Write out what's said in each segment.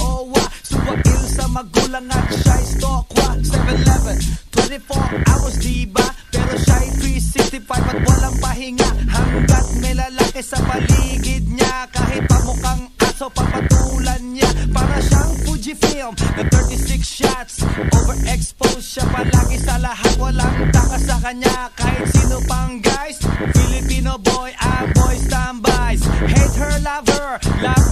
Owa, suwail sa magulang at siya'y stokwa. 7-Eleven, 24 hours diba? Pero siya'y 365 at walang pahinga. Hanggat may lalaki sa paligid niya. Kahit pamukhang aso papatulan niya. Para siyang Fujifilm na 36 shots. Overexposed siya palagi sa lahat. Walang taka sa kanya. Kahit sino pang guys. Filipino boy, ang boy standbys. Hate her, love her, love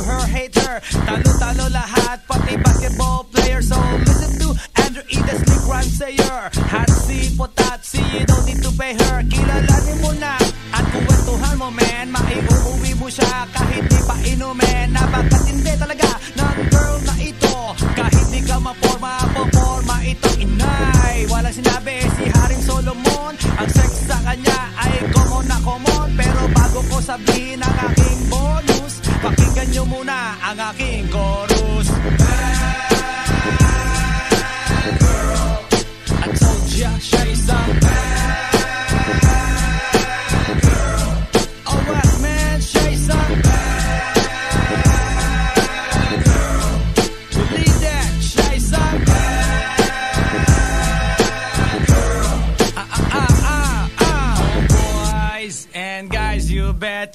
Talo-talo lahat, pati basketball player. So listen to Andrew E. the slick rhyme sayer. Hot si Potatsi, you don't need to pay her. Kilalanin mo na at kuwentuhan mo men Maiuuwi mo siya kahit di pa inumin. Napakatindi talaga ng girl na ito. Kahit di ka maporma, poporma ito inay. Walang sinabi si Haring Solomon. Ang sex sa kanya ay common na common. Pero bago ko sabihin ang aking ang aking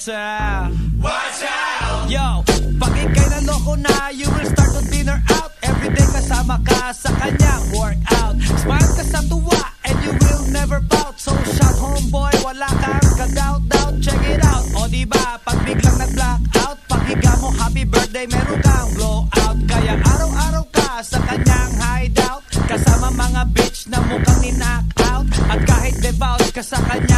better Watch out! Yo, pag ikay naloko na You will start to dinner out. Everyday kasama ka sa kanya Workout Smile ka sa tuwa And you will never pout So shout homeboy Wala kang ka-doubt-doubt Check it out. O diba Pag biglang nag-black out Paghiga mo happy birthday Meron kang blowout. Kaya araw-araw ka sa kanyang hideout. Kasama mga bitch na mukhang ni-knock out. At kahit devout ka sa kanyang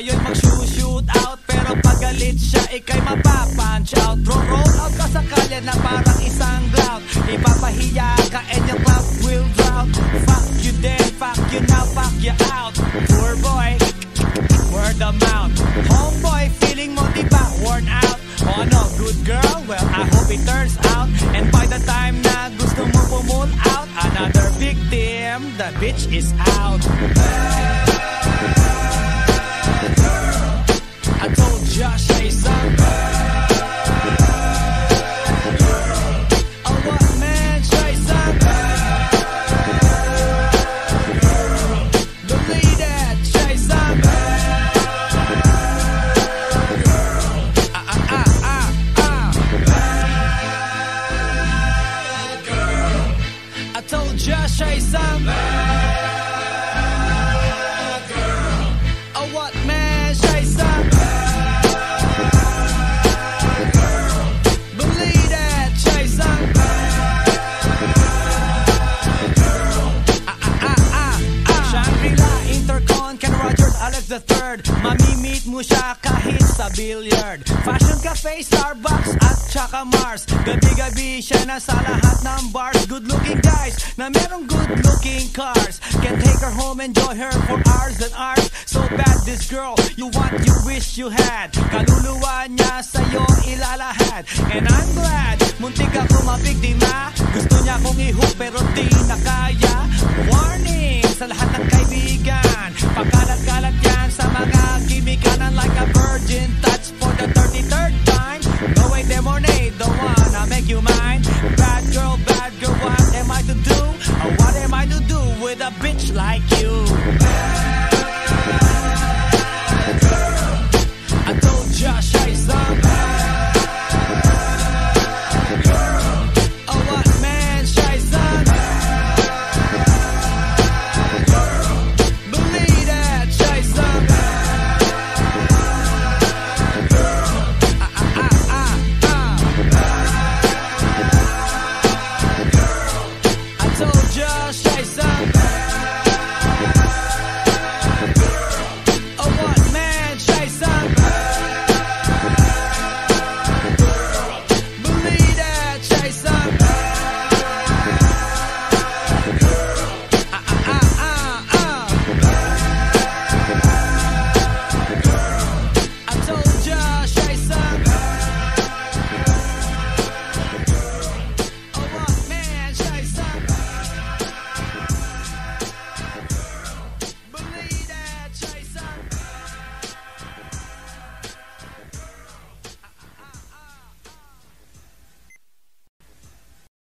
kayo'y mag-shoot out Pero pagalit siya, ikay mapapunch out. Roll, out ka sa kalye na parang isang ground Ipapahiya ka and your clout will drown Fuck you then, fuck you now, fuck you out. Poor boy, word of mouth. Homeboy, feeling mo diba worn out? Oh no, good girl? Well, I hope it turns out. And by the time na gusto mo pumul out Another victim, the bitch is out. I Josh, hey III Mamimit mo siya kahit sa billiard. Fashion Cafe, Starbucks at tsaka Mars. Gabi-gabi siya na sa lahat ng bars. Good looking guys na merong good looking cars. Can take her home, enjoy her for hours and hours. So bad this girl, you want, you wish you had. Kaluluwa niya sa'yo ilalahad And I'm glad, muntik ako mabiktima Gusto niya akong ihook pero di na kaya. Warning sa lahat ng kaibigan